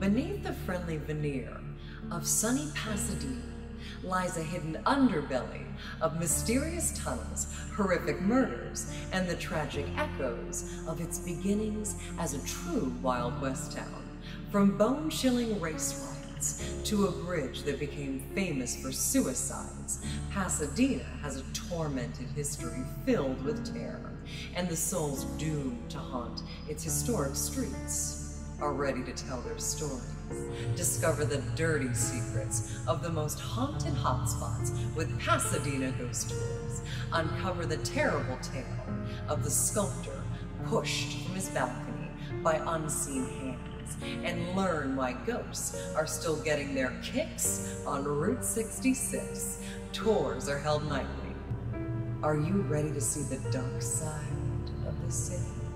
Beneath the friendly veneer of sunny Pasadena lies a hidden underbelly of mysterious tunnels, horrific murders, and the tragic echoes of its beginnings as a true Wild West town. From bone chilling race riots to a bridge that became famous for suicides, Pasadena has a tormented history filled with terror, and the souls doomed to haunt its historic streets are ready to tell their stories. Discover the dirty secrets of the most haunted hotspots with Pasadena Ghost Tours. Uncover the terrible tale of the sculptor pushed from his balcony by unseen hands and learn why ghosts are still getting their kicks on Route 66. Tours are held nightly. Are you ready to see the dark side of the city?